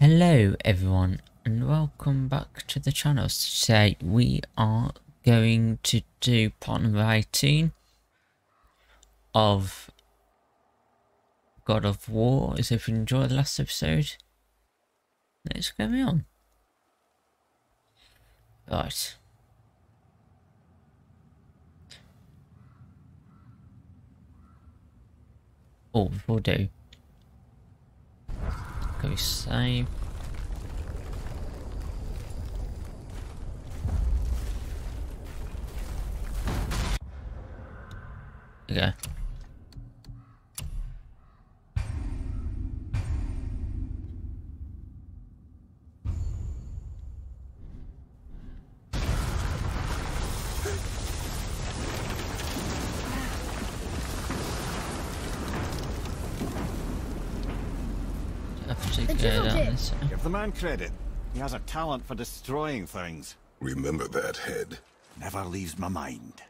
Hello everyone and welcome back to the channel. Today we are going to do part number 18 of God of War. So if you enjoyed the last episode, let's go on. Right. Oh, before we do, Go save. Okay. The go drill down bit. this way. Give the man credit. He has a talent for destroying things. Remember that head. Never leaves my mind.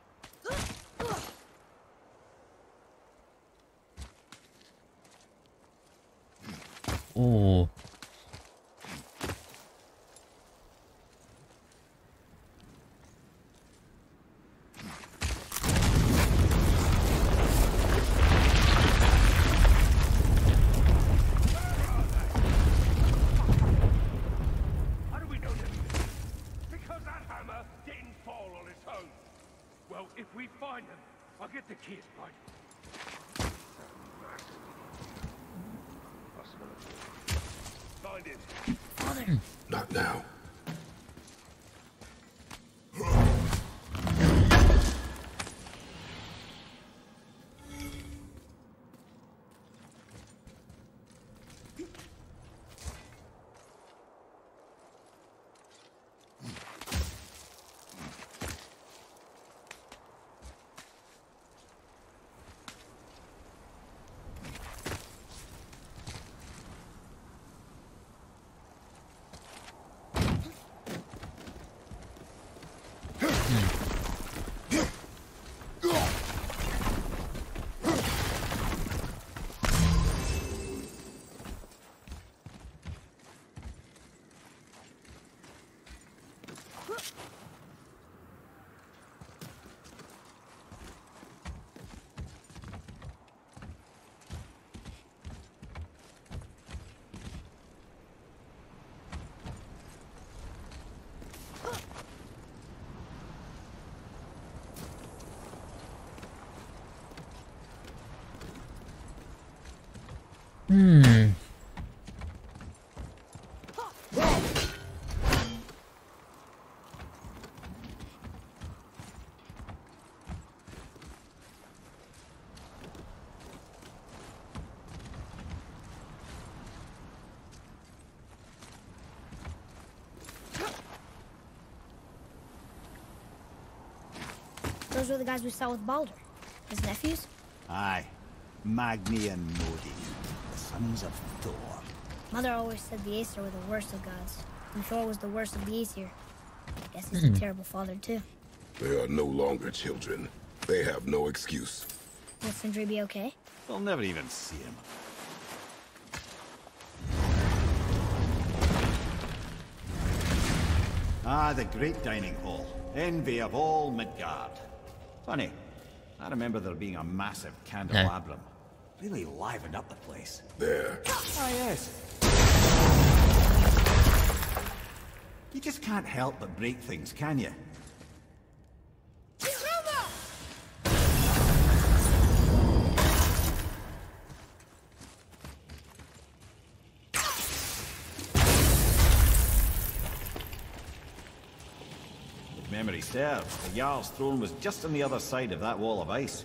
Oh. How do we know that? Because that hammer didn't fall on its own. Well, if we find him, I'll get the kid, right? Find him. Not now. Hmm. Those were the guys we saw with Baldur. His nephews? Aye. Magni and Modi. The sons of Thor. Mother always said the Aesir were the worst of gods, and Thor was the worst of the Aesir. I Guess he's a terrible father, too. They are no longer children. They have no excuse. Will Sindri be okay? They'll never even see him. Ah, the great dining hall. Envy of all Midgard. Funny. I remember there being a massive candelabrum. Really livened up the place. There. Ah, yes. You just can't help but break things, can you? Memory serves, the Jarl's throne was just on the other side of that wall of ice.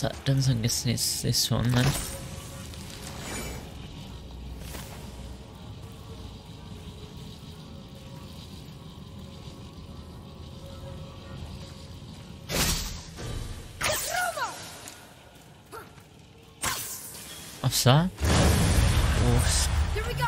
That I'm guessing it's this one then. That? Oh, Here we go.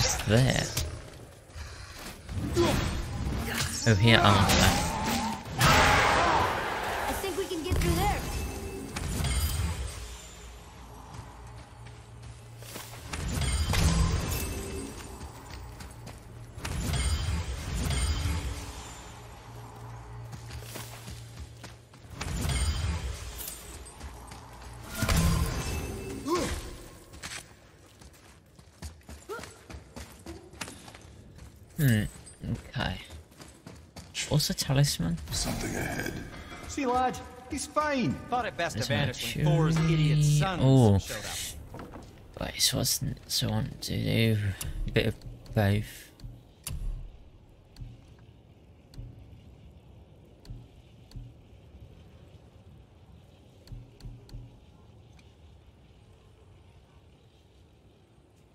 Is there? Oh, here are a talisman? Something ahead. See, lad, he's fine. Thought it best to Is vanish when that Thor's idiot surely- sons Oh. showed up. Wait, so what's so I want to do a bit of both.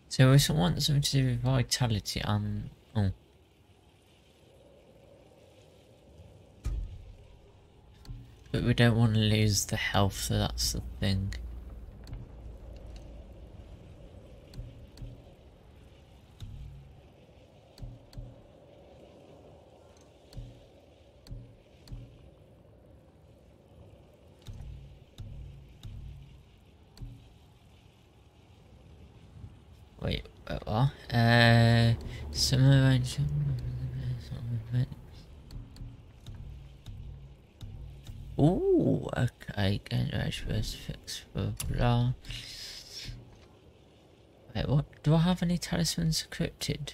So we also want something to do with vitality and oh. But we don't want to lose the health, so that's the thing. Wait, what? Uh, summer Ooh, first fix for blah. Wait, what? Do I have any talismans encrypted?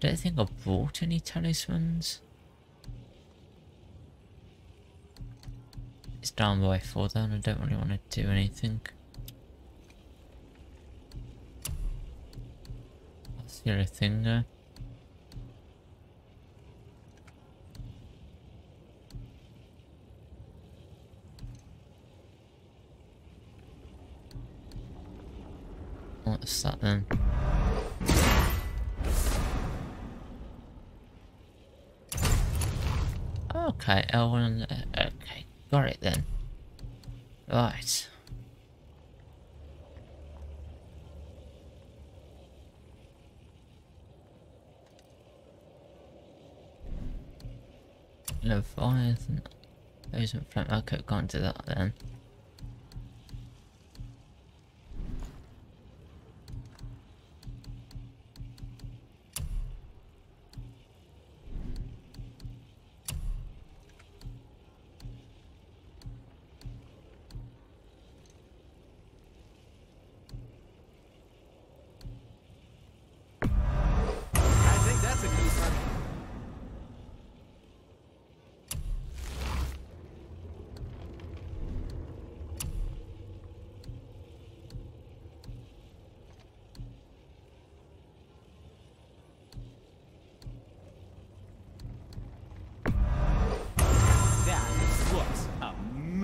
Don't think I bought any talismans. It's down by four then, I don't really want to do anything. That's the other thing there. Okay, L1, uh, okay, got it then. Right. Leviathan. In front. Okay, can't do that then.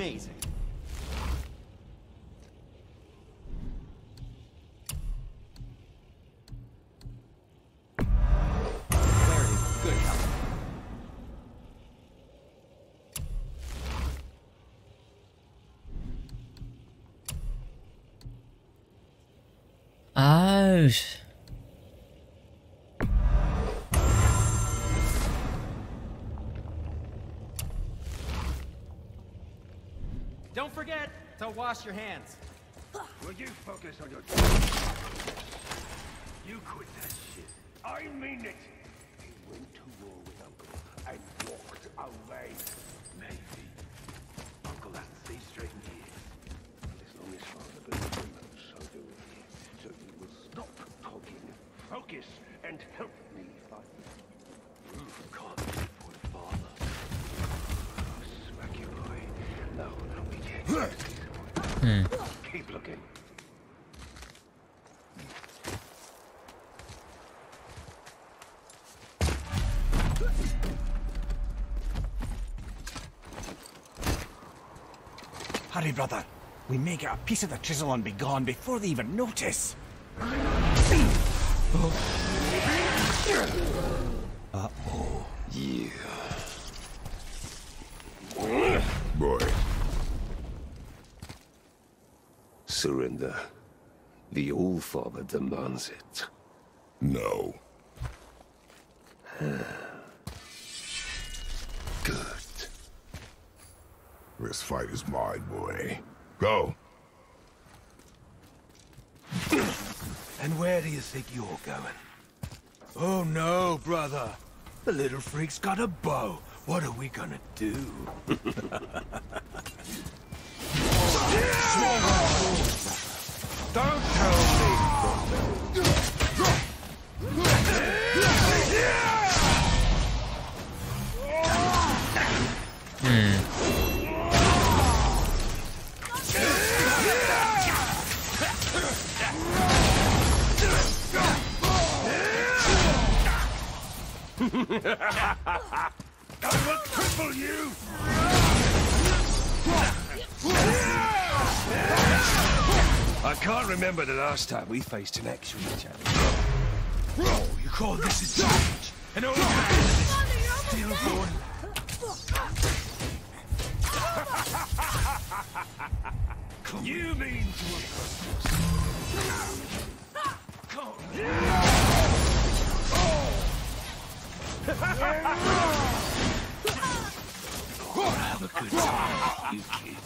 Amazing. Oh. Forget to wash your hands. Will you focus on your... You quit that shit. I mean it. He went to war with Uncle and walked away. Maybe. Uncle has to stay straight in here. And as long as Father believes so do we. So you will stop talking, focus, and help me fight. You can't live with Father. I'll smack your eye. No, no, we can't. Keep looking. Hurry, brother. We may get a piece of the chisel and be gone before they even notice. Uh-oh. Yeah. Boy, Surrender. The All-Father demands it. no. Good. This fight is mine, boy. Go. And where do you think you're going? Oh no, brother. The little freak's got a bow. What are we gonna do? remember the last time we faced an actual challenge. Oh, you call this a challenge? And all I stillborn You mean to a purpose. Come. Oh. Have a good time, you kids.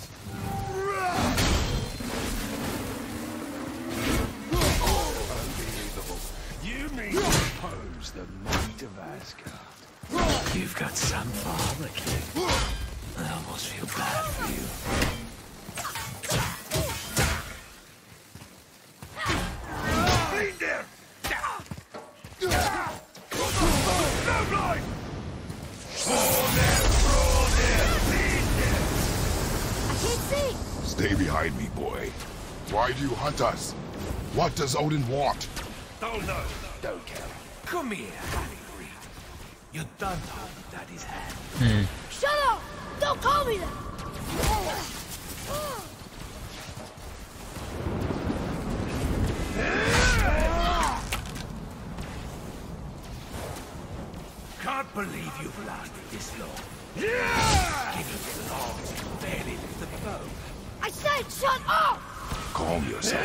Stay behind me, boy. Why do you hunt us? What does Odin want? Don't know. Don't care. Come here, Harry Reed. You done holding Daddy's hand. Hmm. Shut up! Don't call me that! Believe you've lasted this long. Yeah! Give it long to barely lift the boat. I said shut up! Calm yourself,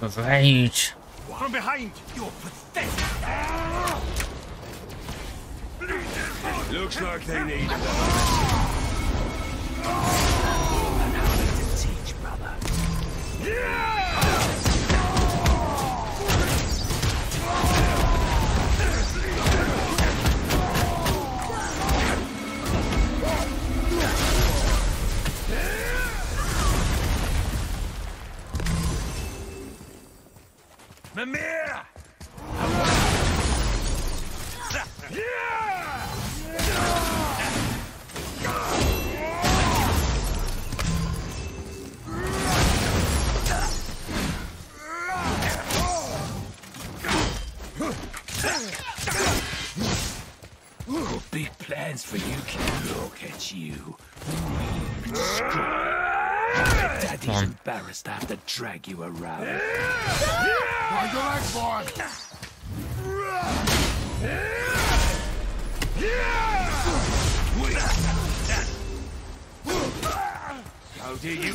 boy. Rage. From behind! You're pathetic. Looks like they need An hour to teach, brother. Mimir! Embarrassed to have to drag you around. Mind your legs, boy. How dare you?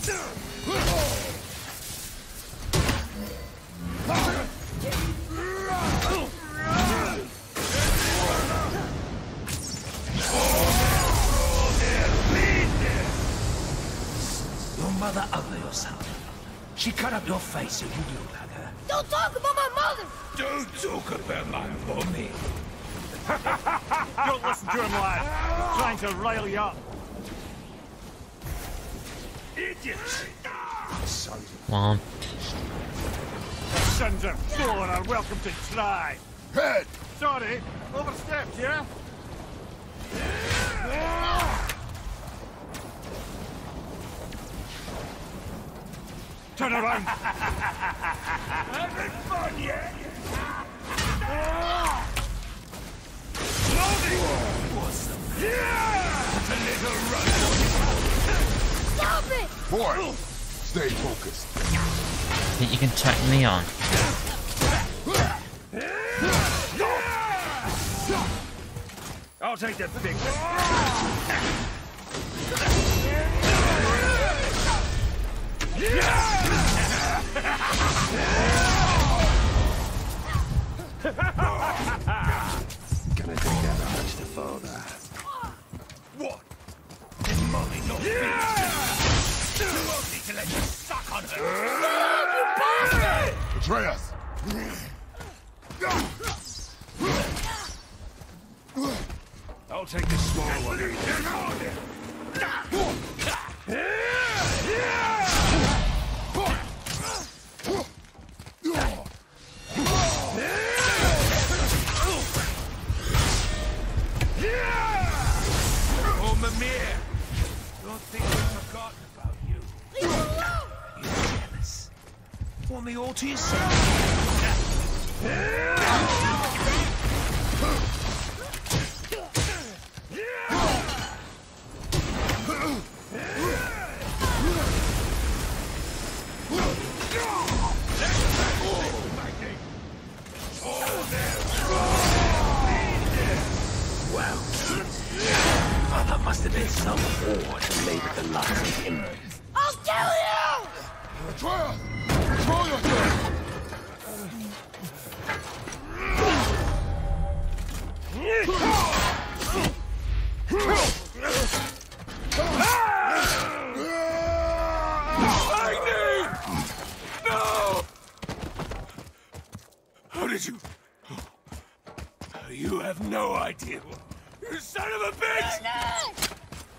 She cut up your face so you look like her. Don't talk about my mother! Don't talk about my mommy. Don't listen to him, lad. He's trying to rile you up. Idiots! Come on. The sons of Thor are welcome to try. Head! Sorry, overstepped, yeah? Turn around! Having fun yet? Stop it! Boy, stay focused. Think you can check me on? I'll take the big one. Gonna take that much to father. What? Is mommy not yeah! Too ugly to let you suck on her. Atreus! I'll take the small one. You have no idea. You son of a bitch! Nick!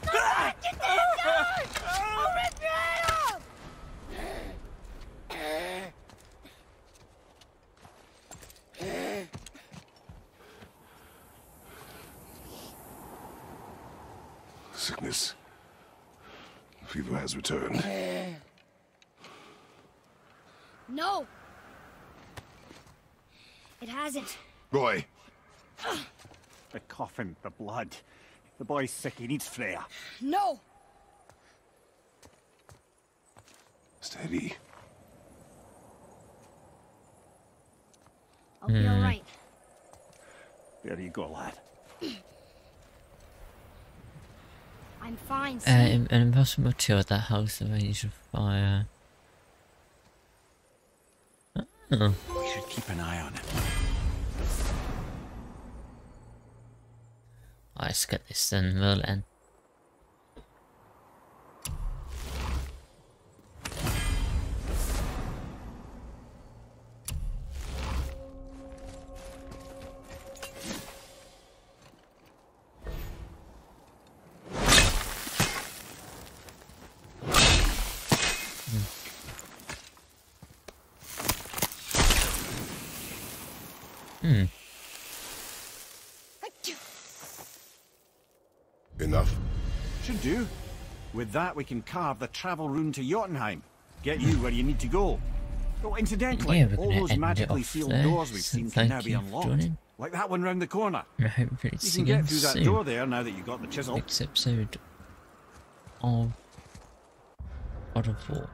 Don't get this gun! I'll rip your head off! Sickness. Fever has returned. No! It hasn't. Boy, The coffin, the blood. The boy's sick, he needs Freya. No! steady. I'll be alright. There you go, lad. I'm fine, Uh, see? an impossible tool that holds the range of fire. Oh. We should keep an eye on it. Let's get this then, Merlin. Hmm. Should do. With that, we can carve the travel rune to Jotunheim. Get you where you need to go. Oh, incidentally, Yeah, all those magically sealed there, doors we've seen can now be unlocked. Like that one round the corner. I hope You can get through that door there now that you've got the chisel. Next episode of God of War.